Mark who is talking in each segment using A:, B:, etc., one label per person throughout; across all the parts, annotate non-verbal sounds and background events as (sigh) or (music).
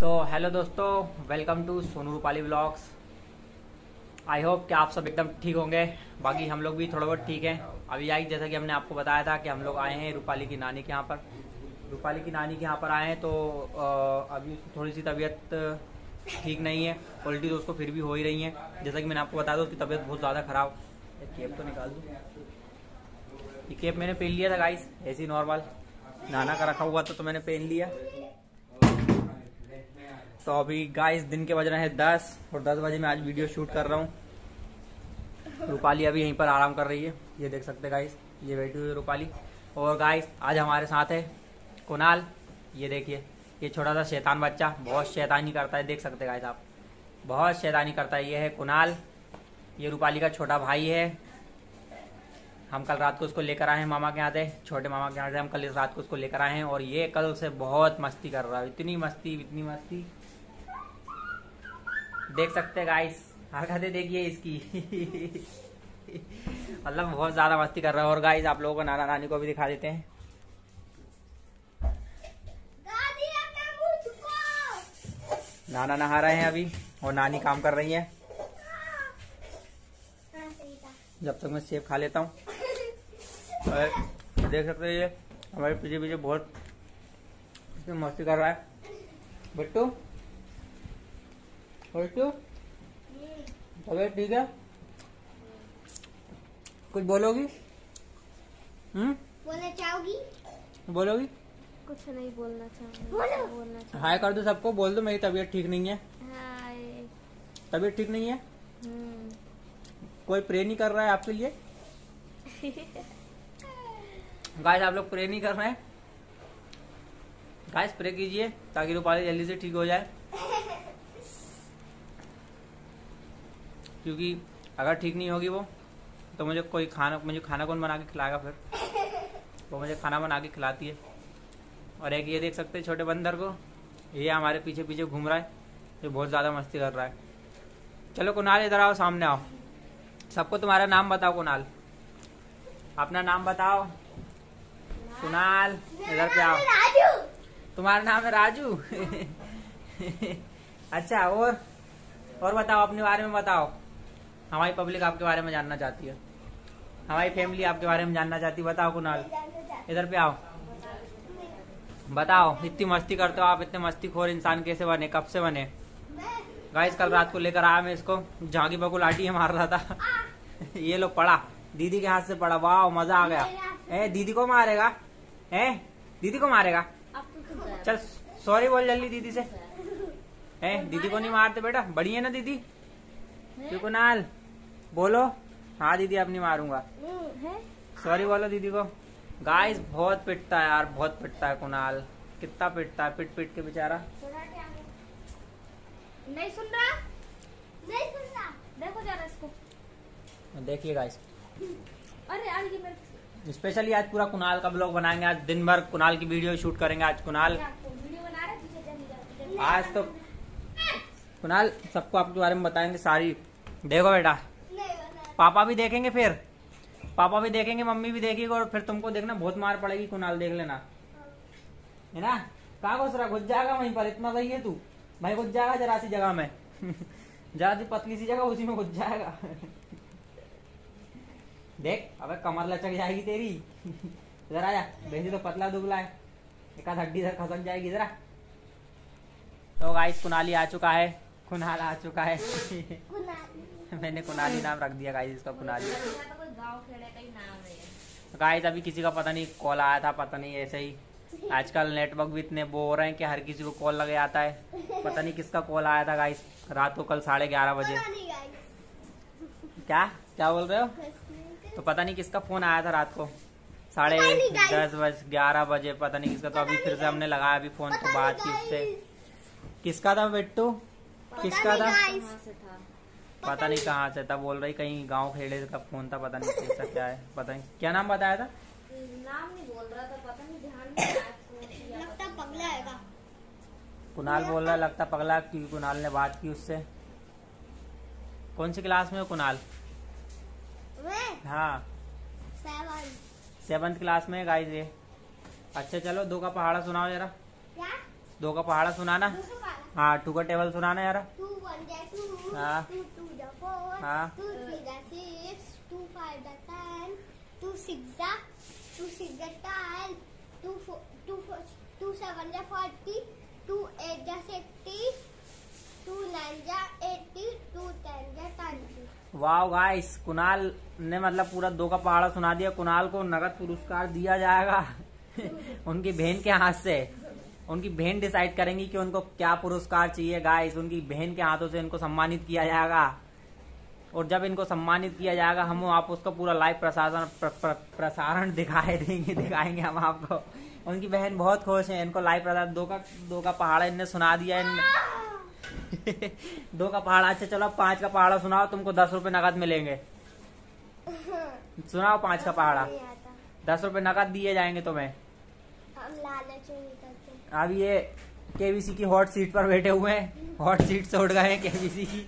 A: तो हेलो दोस्तों welcome to Sonu Rupali blogs I hope कि आप सब एकदम ठीक होंगे। बाकी हम लोग भी थोड़ा बहुत ठीक हैं। अभी आई, जैसा कि हमने आपको बताया था कि हम लोग आए हैं रूपाली की नानी के यहाँ पर। रूपाली की नानी के यहाँ पर आए हैं तो अभी थोड़ी सी तबीयत, ठीक नहीं है। उल्टी तो उसको फिर भी हो ही रही है। जैसा कि मैंने आपको बताया था, उसकी तबीयत बहुत ज़्यादा खराब। केप तो निकाल दूँ। ये केप मैंने पहन लिया था गाइस ऐसे नॉर्मल नाना का रखा हुआ था तो मैंने पहन लिया। तो अभी गाइस दिन के बज रहे हैं दस और दस बजे मैं आज वीडियो शूट कर रहा हूँ। रूपाली अभी यहीं पर आराम कर रही है। ये देख सकते गाइस ये बैठी हुई रूपाली। और गाइस आज हमारे साथ है कुणाल। ये देखिए, ये छोटा सा शैतान बच्चा, बहुत शैतानी करता है, देख सकते गाइस आप। बहुत शैतानी करता है। ये है कुणाल, ये रूपाली का छोटा भाई है। हम कल रात को उसको लेकर आए हैं मामा के यहाँ से छोटे मामा के यहाँ से हम कल इस रात को उसको लेकर आए हैं और ये कल से बहुत मस्ती कर रहा है। इतनी मस्ती इतनी मस्ती। देख सकते हैं गाइस हरकतें देखिए इसकी। मतलब बहुत ज़्यादा मस्ती कर रहा है। और गाइस आप लोगों को नाना नानी को भी दिखा देते हैं। नाना नहा रहे हैं अभी और नानी काम कर रही है।
B: हाँ, था।
A: जब तक मैं सेब खा लेता हूँ। और देख सकते हैं ये? हमारे पीछे पीछे बहुत मस्ती कर रहा है। बिट्टू? बिट्टू? तबीयत ठीक है। कुछ बोलोगी? हम्म?
B: बोलना चाहोगी?
A: बोलोगी?
C: कुछ नहीं बोलना चाहूँगी।
B: बोलो।
C: बोलना
A: हाय कर दो सबको बोल दो मेरी तबीयत ठीक नहीं है।
C: हाय।
A: तबीयत ठीक नहीं है?
C: हम्म।
A: कोई प्रे नहीं कर रहा है आपके लिए? (laughs) गाइस आप लोग प्रे नहीं कर रहे हैं। गाइस प्रे कीजिए ताकि रूपाली जल्दी से ठीक हो जाए। क्योंकि अगर ठीक नहीं होगी वो तो मुझे कोई खाना मुझे खाना कौन बना के खिलाएगा फिर? वो मुझे खाना बना के खिलाती है। और एक ये देख सकते हैं छोटे बंदर को, ये हमारे पीछे पीछे घूम रहा है। ये बहुत ज़्यादा मस्ती कर रहा है। चलो कुणाल, इधर आओ, सामने आओ। सबको तुम्हारा नाम बताओ कुणाल। अपना नाम बताओ। कुणाल? इधर पे आओ। तुम्हारा नाम है राजू? अच्छा और? और बताओ अपने बारे में बताओ। हमारी पब्लिक आपके बारे में जानना चाहती है। हमारी फैमिली आपके बारे में जानना चाहती है। बताओ कुणाल। इधर पे आओ। बताओ इतनी मस्ती करते हो आप इतने मस्ती खोर इंसान कैसे बने कब से बने? गाइस कल रात को लेकर आया मैं इसको। झांकी बकू लाठी मार रहा था। ये लोग पड़ा दीदी के हाथ से पड़ा वाह मज़ा आ गया। ए दीदी को मारेगा? ए दीदी को मारेगा?
C: तो
A: चल सॉरी बोल जल्दी दीदी से। ए दीदी को नहीं मारते बेटा? बड़ी है ना दीदी? क्यों कुणाल बोलो। हाँ दीदी अब नहीं मारूँगा। सॉरी बोलो दीदी को। गाइस बहुत पिटता है यार बहुत पिटता है कुणाल। कितना पिटता है पिट पिट के बेचारा।
C: नहीं सुन रहा?
B: नहीं सुनना
C: देखो जरा इसको।
A: देखिए गाइस
C: अरे
A: स्पेशली आज पूरा कुणाल का ब्लॉग बनाएँगे आज दिन भर कुणाल की वीडियो शूट करेंगे आज कुणाल
C: जल्दी
A: आज तो कुणाल सबको आपके बारे में बताएँगे सारी। देखो बेटा। पापा भी देखेंगे फिर। पापा भी देखेंगे मम्मी भी देखेगी और फिर तुमको देखना बहुत मार पड़ेगी कुणाल देख लेना। है ना? कहा घुस रहा? घुस जाएगा वहीं पर इतना सही है तू। भाई घुस जाएगा जरा सी जगह में। (laughs) जरा सी पतली सी जगह उसी में घुस जाएगा। (laughs) देख अबे कमर लचक जाएगी तेरी। इधर आजा वैसे तो पतला दुबला है। एक आध हड्डी इधर खसक जाएगी जरा तो गाइस कुणाली आ चुका है। कुणाल आ चुका है।
B: कुनाल।
A: मैंने कुणाली नाम रख दिया गाइस इसका
C: यहाँ तो
A: गाइस अभी किसी का पता नहीं कॉल आया था पता नहीं ऐसे ही। आजकल नेटवर्क भी इतने वो हो रहे हैं कि हर किसी को कॉल लगे आता है। पता नहीं किसका कॉल आया था गाइस रात को कल साढ़े ग्यारह बजे। क्या? क्या बोल रहे हो? तो पता नहीं किसका फ़ोन आया था रात को? साढ़े। दस बज ग्यारह बजे पता नहीं किसका। तो अभी फिर से हमने लगाया अभी फ़ोन तो बात की उससे। किसका था बिट्टू? किसका था?
B: guys।
C: कहाँ से था?
A: पता नहीं कहाँ से था बोल रही कहीं गाँव खेड़े का फ़ोन था पता नहीं कैसा क्या है पता नहीं। क्या नाम बताया था?
C: नाम नहीं बोल रहा था पता नहीं ध्यान
B: लगता पगला
A: कुणाल बोल रहा है, लगता पगला क्योंकि कुणाल ने बात की उससे। कौन सी क्लास में हो कुणाल? हाँ। सेवन्थ क्लास में गाइस ये। अच्छा चलो दो का पहाड़ा सुनाओ जरा।
B: क्या?
A: दो का पहाड़ा सुनाना। हाँ टू का टेबल सुनाना यार
B: टू
A: हाँ। हाँ।
B: एट जा सिक्सटी टू नाइन जा एट्टी टू टेन जा
A: वाह गाइस कुणाल ने मतलब पूरा दो का पहाड़ा सुना दिया। कुणाल को नगद पुरस्कार दिया जाएगा। (laughs) उनकी बहन के हाथ से। उनकी बहन डिसाइड करेंगी कि उनको क्या पुरस्कार चाहिए। गाइस उनकी बहन के हाथों से इनको सम्मानित किया जाएगा। और जब इनको सम्मानित किया जाएगा हम आप उसका पूरा लाइव प्रसारण प्र, प्र, प्रसारण दिखाए देंगे दिखाएँगे हम आपको। उनकी बहन बहुत खुश है। इनको लाइव प्रसारण दो का दो का पहाड़ा इनने सुना दिया। इन (laughs) दो का पहाड़ा अच्छा चलो पाँच का पहाड़ा सुनाओ तुमको दस रुपए नकद मिलेंगे। सुनाओ पाँच का पहाड़ा। दस रुपए नगद दिए जाएँगे तुम्हें।
B: हम लालच नहीं करते
A: अब ये केबीसी की हॉट सीट पर बैठे हुए हैं। हॉट सीट से उठ गए हैं केबीसी की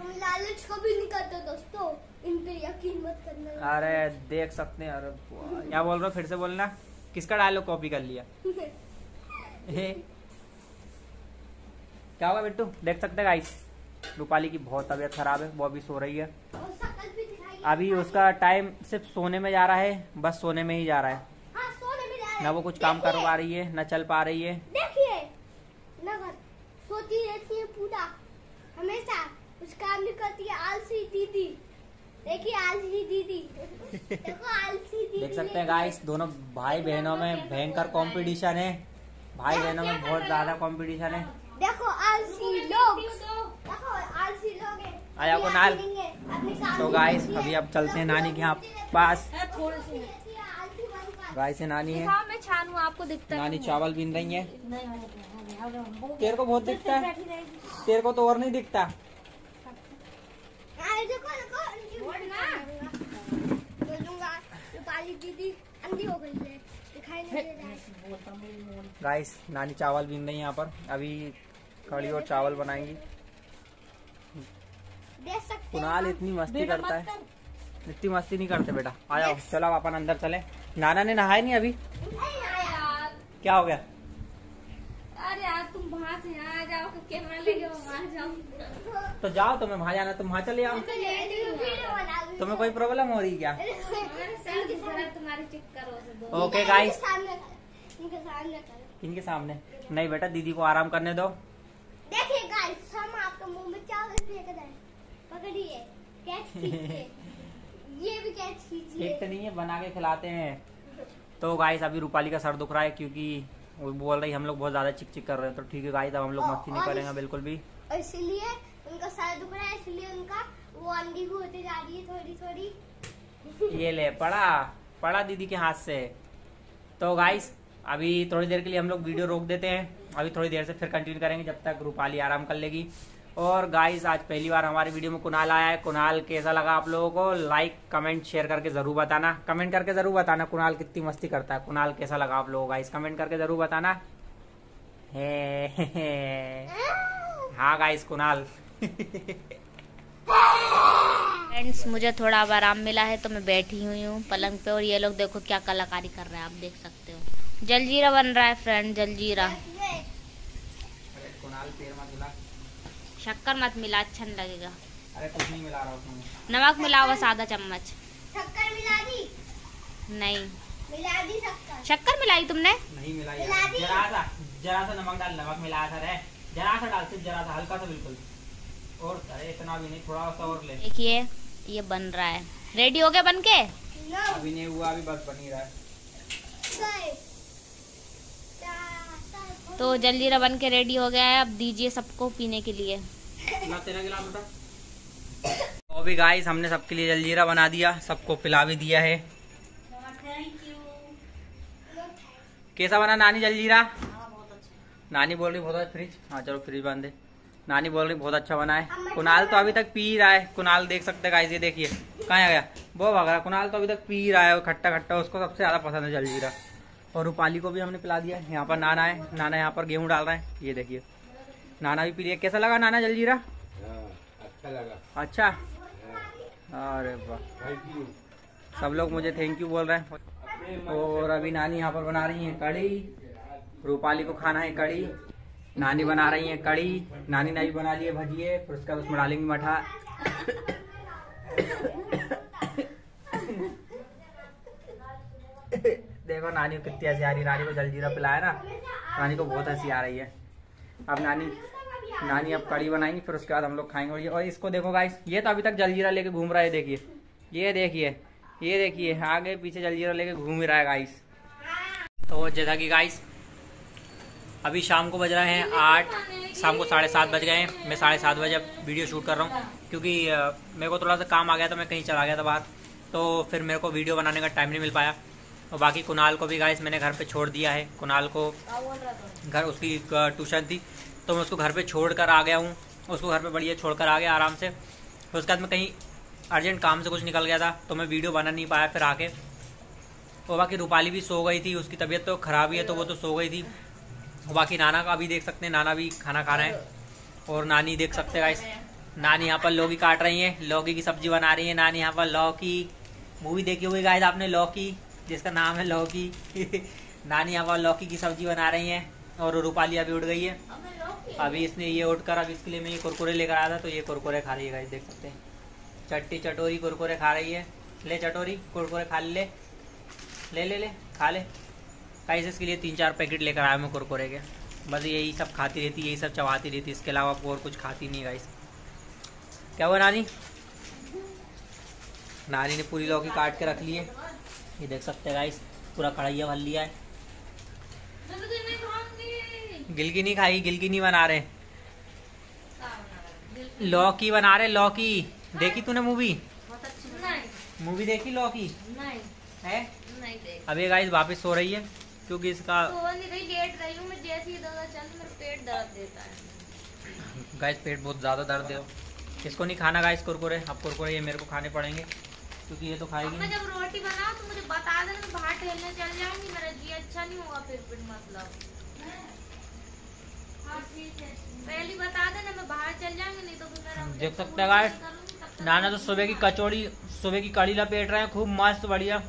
B: हम लालच कभी नहीं करते दोस्तों इन पे यकीन मत करना
A: अरे देख सकते हैं अरे क्या बोल रहे हो? फिर से बोलना। किसका डायलॉग कॉपी कर लिया? (laughs) क्या होगा बिट्टू? देख सकते गाइस रूपाली की बहुत तबीयत खराब है वो अभी सो रही है। अभी उसका टाइम सिर्फ़ सोने में जा रहा है बस सोने में ही जा रहा है।
B: हाँ सोने में जा रहा है।
A: ना वो कुछ काम कर पा रही है न चल पा रही है।
B: देखिए सोती रहती है पूरा। हमेशा कुछ काम नहीं करती है आलसी दीदी। देखिए आलसी दीदी। देखो आलसी दीदी
A: देख सकते हैं गाइस दोनों भाई बहनों में भयंकर कंपटीशन है। भाई बहनों में बहुत ज़्यादा कंपटीशन है।
B: देखो आलसी लोग देखो आलसी लोग हैं।
A: आया कुणाल।
B: अपनी सामने
A: तो गाइस अभी अब चलते हैं नानी के यहाँ पास।
C: थोड़ी सी।
B: रहती है,
A: गाय से नानी है।
C: हाँ मैं छानू आपको दिखता
A: नानी चावल बीन रही है। तेरे को बहुत दिखता है। तेरे को तो और नहीं दिखता।
B: दीदी अंधी हो गई है।
A: गाइस नानी चावल बीन रही यहाँ पर। अभी कड़ी और चावल बनाएँगी।
B: देख सकते हैं
A: कुणाल इतनी मस्ती करता है। इतनी मस्ती नहीं करते बेटा। आ जाओ चलो अब अपन अंदर चले। नाना ने नहाया नहीं अभी?
B: नहीं
A: क्या हो गया?
C: अरे यार तुम वहाँ से यहाँ आ जाओ कैमरा लेके वहाँ जाओ।
A: तो जाओ तुम्हें वहाँ जाना तुम वहाँ चले आओ।
B: तो।
A: तुम्हें कोई प्रॉब्लम हो रही क्या? ओके
B: इनके
A: गाइस
B: सामने इनके सामने करो।
A: इनके सामने। नहीं बेटा दीदी को आराम करने दो।
B: देखिए गाइस हम आपके मुँह में चावल फेंक रहे हैं। पकड़िए (laughs) कैच ये भी कैच
A: एक तो नहीं है बना के खिलाते हैं। तो गाइस अभी रूपाली का सर दुख रहा है क्योंकि वो बोल रही हम लोग बहुत ज़्यादा चिक चिक कर रहे हैं। तो ठीक है गाइस अब हम लोग मस्ती नहीं करेंगे बिल्कुल भी।
B: इसीलिए उनका सर दुख रहा है इसलिए उनका वो अंधी भी होती जा रही है थोड़ी थोड़ी
A: ये ले पड़ा पड़ा दीदी के हाथ से। तो गाइस अभी थोड़ी देर के लिए हम लोग वीडियो रोक देते हैं। अभी थोड़ी देर से फिर कंटिन्यू करेंगे जब तक रूपाली आराम कर लेगी। और गाइस आज पहली बार हमारे वीडियो में कुणाल आया है। कुणाल, कैसा लगा आप लोगों को? लाइक कमेंट शेयर करके ज़रूर बताना। कमेंट करके ज़रूर बताना कुणाल कितनी मस्ती करता है। कुणाल, कैसा लगा आप लोगों गाइस कमेंट करके ज़रूर बताना। हे। (laughs) हाँ गाइस कुणाल। (laughs)
D: फ्रेंड्स मुझे थोड़ा अब आराम मिला है तो मैं बैठी हुई हूँ पलंग पे और ये लोग देखो क्या कलाकारी कर रहे हैं आप देख सकते हो। जलजीरा बन रहा है फ्रेंड जलजीरा।
A: कुणाल पैर मत मिला
D: शक्कर मत मिला अच्छा नहीं लगेगा।
A: अरे कुछ नहीं मिला रहा
D: नमक मिला हुआ आधा चम्मच।
B: शक्कर मिला दी?
D: नहीं।
B: मिला दी शक्कर?
D: शक्कर मिलाई तुमने?
A: नहीं मिला
B: मिला
A: जरा सा जरा सा नमक डाल नमक मिलाया था रे। जरा सा डाल सिर्फ़ जरा सा हल्का सा बिल्कुल। और अरे इतना भी नहीं थोड़ा सा और ले।
D: देखिए ये बन रहा है। रेडी हो गया बन के
A: अभी नहीं हुआ अभी बस बन ही रहा है।
D: तो जलजीरा बन के रेडी हो गया है। अब दीजिए सबको पीने के लिए।
A: ला तेरा गिलास बेटा तो अभी गाइस हमने सबके लिए जलजीरा बना दिया सबको पिला भी दिया है। कैसा बना नानी जलजीरा? नानी बोल रही बहुत अच्छा फ्रिज। हाँ चलो फ्रिज बंद है नानी बोल रही बहुत अच्छा बना है। कुणाल तो अभी तक पी रहा है। कुणाल देख सकते हैं गाइस ये देखिए। कहाँ आ गया? वो भाग रहा है। कुणाल तो अभी तक पी रहा है वो खट्टा खट्टा उसको सबसे ज़्यादा पसंद है जलजीरा। और रूपाली को भी हमने पिला दिया यहाँ पर नाना है। नाना यहाँ पर गेहूँ डाल रहा है। ये देखिए। नाना भी पी लिया कैसा लगा नाना जलजीरा?
E: अच्छा? लगा
A: अच्छा अरे वाह।
E: थैंक यू
A: सब लोग मुझे थैंक यू बोल रहे हैं। और अभी नानी यहाँ पर बना रही है कड़ी रूपाली को खाना है कड़ी नानी बना रही है कड़ी, नानी ने भी बना लिए भजिए, फिर उसके बाद उसमें डालेंगे मठा। देखो नानी को कितनी हँसी आ रही है, नानी को जलजीरा पिलाया ना, नानी को बहुत हँसी आ रही है। अब नानी नानी अब कड़ी बनाएँगी, फिर उसके बाद हम लोग खाएँगे और इसको देखो गाइस ये तो अभी तक जलजीरा लेके घूम रहा है, देखिए। ये देखिए ये देखिए, आगे पीछे जलजीरा लेके घूम ही रहा है गाइस तो जैसा कि गाइस अभी शाम को बज रहे हैं आठ, शाम को साढ़े सात बज गए हैं। मैं साढ़े सात बजे अब वीडियो शूट कर रहा हूँ, क्योंकि मेरे को थोड़ा सा काम आ गया था, मैं कहीं चला गया था बाहर तो फिर मेरे को वीडियो बनाने का टाइम नहीं मिल पाया। और बाकी कुणाल को भी गाइस मैंने घर पे छोड़ दिया है। कुणाल को घर, उसकी ट्यूशन थी तो मैं उसको घर पे छोड़ कर आ गया हूँ। उसको घर पे बढ़िया छोड़ कर आ गया आराम से। उसके बाद मैं कहीं अर्जेंट काम से कुछ निकल गया था तो मैं वीडियो बना नहीं पाया फिर आके। और बाकी रूपाली भी सो गई थी, उसकी तबीयत तो खराब ही है तो वो तो सो गई थी। और बाकी नाना का भी देख सकते हैं नाना भी खाना खा रहे हैं। और नानी देख सकते हैं गाइस नानी यहाँ पर लौकी काट रही है लौकी की सब्ज़ी बना रही है। नानी यहाँ पर लौकी मूवी देखी होगी गाइस आपने? लौकी जिसका नाम है लौकी। (laughs) नानी यहाँ पर लौकी की सब्ज़ी बना रही है और रूपाली अभी उठ गई है। अभी इसने ये उठकर अब इसके लिए मैं ये कुरकुरे लेकर आया था तो ये कुरकुरे खा रही है गाइस देख सकते हैं। चट्टी चटोरी कुरकुरे खा रही है। ले चटोरी कुरकुरे खा ले। ले ले ले खा ले। गाइस इसके लिए तीन चार पैकेट लेकर आया मैं कुरकुरे के। बस यही सब खाती रहती यही सब चबाती रहती इसके अलावा और कुछ खाती नहीं गाइस क्या हुआ नानी? नानी ने पूरी लौकी काट के रख ली है। ये देख सकते हैं गाइस पूरा कढ़ाइया भर लिया है। गिलकी नहीं खाई गिलकी नहीं बना रहे। लौकी बना रहे लौकी। देखी तूने मूवी? मूवी देखी लौकी? है? अभी गाइस वापस सो रही है। क्योंकि इसका
C: लेट रही हूँ मैं जैसे ही दवा चल मेरा पेट दर्द देता है।
A: गाइस पेट बहुत ज़्यादा दर्द है। इसको नहीं खाना गाइस कुरकुरे। अब कुरकुरे ये मेरे को खाने पड़ेंगे क्योंकि ये तो खाएगी
C: मैं जब रोटी बनाऊँ तो मुझे बता देना मैं बाहर टहलने चल जाऊँगी मेरा जी अच्छा नहीं होगा फिर फिर मतलब। पहले बता देना मैं बाहर चल जाऊँगी नहीं तो फिर मेरा
A: देख सकते हैं गाइस। नाना तो सुबह की कचौड़ी सुबह की कड़ी लपेट रहे हैं खूब मस्त बढ़िया।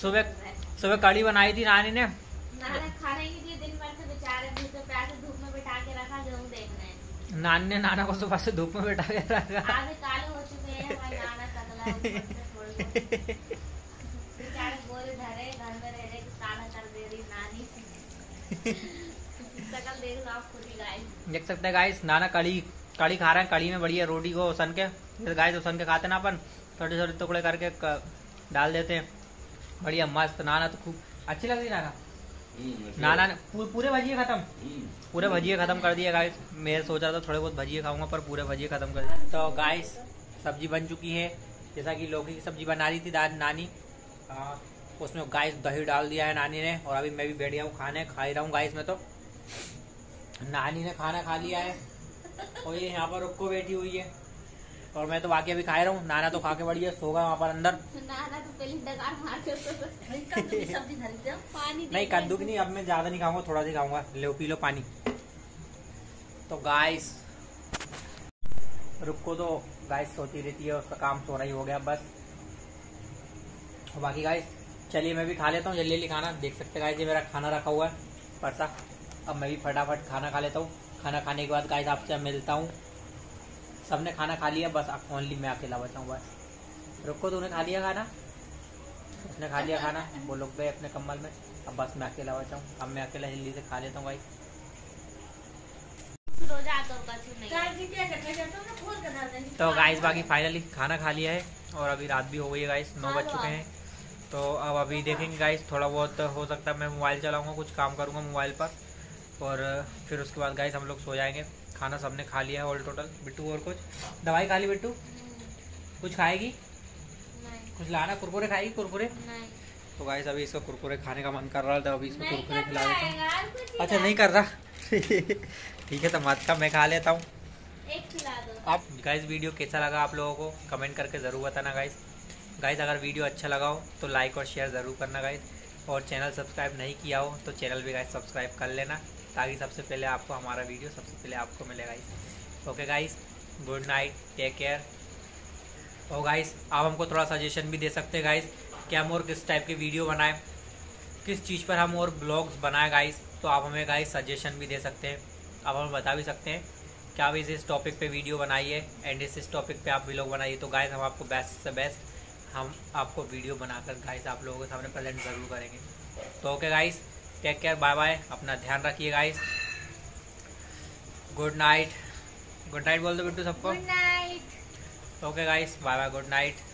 A: सुबह सुबह कड़ी बनाई थी नानी ने।
C: नाना खाने नहीं दिए दिन भर से बेचारे धूप में पैसे धूप में बिठा के रखा गेहूँ देखना है।
A: नानी ने नाना को सुबह से धूप में बैठा के रखा।
C: हो हैं है, देख
A: सकते हैं गाइस नाना कड़ी कड़ी खा रहे हैं कड़ी में बढ़िया रोटी को उसन के। गाइस उसन के खाते ना अपन छोटे छोटे टुकड़े करके डाल देते हैं। बढ़िया मस्त। नाना तो खूब अच्छी लग रही नाना? नाना ने पू- पूरे भजिए खत्म? पूरे भजिए खत्म कर दिए गाइस मैं सोच रहा था थोड़े बहुत भजिए खाऊँगा पर पूरे भजिए खत्म कर दिए। तो गाइस सब्ज़ी बन चुकी है। जैसा कि लौकी की सब्ज़ी बना रही थी नानी। आ, उसमें गाइस दही डाल दिया है नानी ने और अभी मैं भी बैठ गया हूँ खाने खा ही रहा हूँ गाइस में तो। नानी ने खाना खा लिया है और ये यहाँ पर रुको बैठी हुई है। और मैं तो बाकी अभी खा रहा। हूँ नाना तो खा के बढ़िया सो गया वहाँ पर अंदर।
C: नाना तो पहले डकार मार के पानी
A: नहीं कद्दू की नहीं अब मैं ज़्यादा नहीं खाऊँगा थोड़ा सा खाऊँगा। लो पी लो पानी। तो गाइस रुको तो। गाइस सोती रहती है उसका काम सो रही हो गया बस। और बाकी गाइस चलिए मैं भी खा लेता हूँ जल्दी जल्दी खाना। देख सकते गाइस ये मेरा खाना रखा हुआ है परसा। अब मैं भी फटाफट खाना खा लेता हूँ। खाना खाने के बाद गाइस आपसे मिलता हूँ। सबने खाना खा लिया, बस ओनली मैं अकेला बचा हूँ। बस रुको, तूने खा लिया खाना? उसने खा लिया खाना? वो लोग गए अपने कम्बल में। अब बस मैं अकेला बचा हूँ। अब मैं अकेला जल्दी से खा लेता हूँ भाई।
C: तो
A: तो गाइस बाकी फाइनली खाना खा लिया है और अभी रात भी हो गई है गाइस नौ बज चुके हैं। तो अब अभी देखेंगे गाइस थोड़ा बहुत हो सकता है मैं मोबाइल चलाऊँगा, कुछ काम करूँगा मोबाइल पर। और फिर उसके बाद गाइस हम लोग सो जाएँगे। खाना सबने खा लिया है ऑल टोटल बिट्टू और कुछ? दवाई खा ली बिट्टू? कुछ खाएगी?
C: नहीं।
A: कुछ लाना? कुरकुरे खाएगी कुरकुरे?
C: नहीं।
A: तो गाइस अभी इसका कुरकुरे खाने का मन कर रहा था अभी इसको कुरकुरे खिला देता हूँ। अच्छा नहीं कर रहा। (laughs) ठीक है तो मत का मैं खा लेता हूँ। आप गाइस वीडियो कैसा लगा आप लोगों को? कमेंट करके ज़रूर बताना गाइस गाइस अगर वीडियो अच्छा लगा हो तो लाइक और शेयर ज़रूर करना गाइस और चैनल सब्सक्राइब नहीं किया हो तो चैनल भी गाइस सब्सक्राइब कर लेना। ताकि सबसे पहले आपको हमारा वीडियो सबसे पहले आपको मिले guys okay guys good night take care और गाइस आप हमको थोड़ा सजेशन भी दे सकते हैं गाइस कि हम और किस टाइप की वीडियो बनाएँ, किस चीज़ पर हम और ब्लॉग्स बनाएँ गाइस तो आप हमें गाइस सजेशन भी दे सकते हैं। आप हमें बता भी सकते हैं कि आप इस टॉपिक पे वीडियो बनाइए एंड इस इस टॉपिक पे आप ब्लॉग बनाइए तो गाइस हम आपको बेस्ट से बेस्ट हम आपको वीडियो बनाकर गाइस आप लोगों के सामने प्रेजेंट ज़रूर करेंगे। तो okay guys take care bye bye अपना ध्यान रखिए guys good night good night बोल दो बिट्टू सबको.
B: Good night
A: okay guys bye bye good night